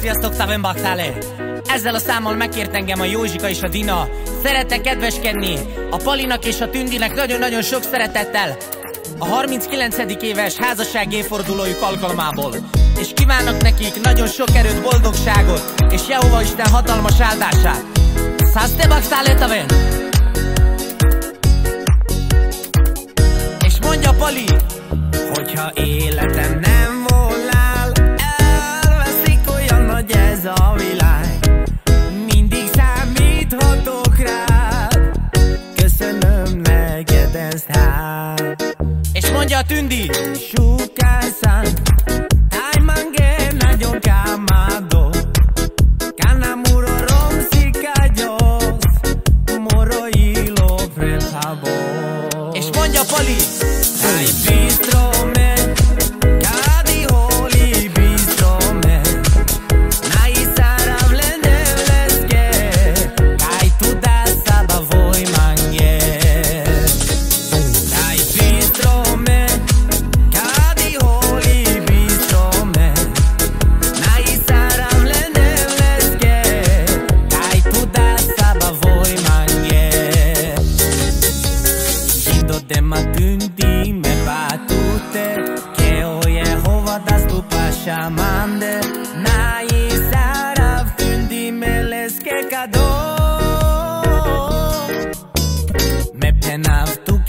Sziasztok, Taven Baktale! Ezzel a számmal megkért engem a Józsika és a Dina. Szeretek kedveskedni a Palinak és a Tündinek nagyon-nagyon sok szeretettel a 39. éves házasság évfordulójuk alkalmából. És kívánok nekik nagyon sok erőt, boldogságot, és Jehova Isten hatalmas áldását. Százte Baktale, Taven! És mondja Pali, hogyha életem nem a Tündi, Sukászán Tájmange nagyon kámádó. Kanamuro romszikágyos Moro ilo prelhabo és mondja Pali, Ai bistro Τυντιμένα τουτε και όλη η χώρα τα στοπασιά μαντε Να είσαι αυτούντι με λες και κανό με πεναυτο